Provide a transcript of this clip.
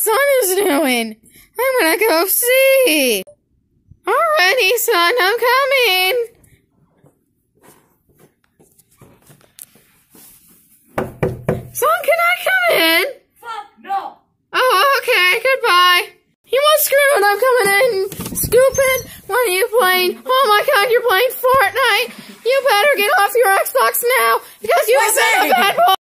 son is doing. I'm gonna go see. Alrighty, son, I'm coming. Son, can I come in? Fuck no! Oh, okay, goodbye. You want screwed? I'm coming in. Scooping. What are you playing? Oh my god, you're playing Fortnite. You better get off your Xbox now because you have been a bad boy.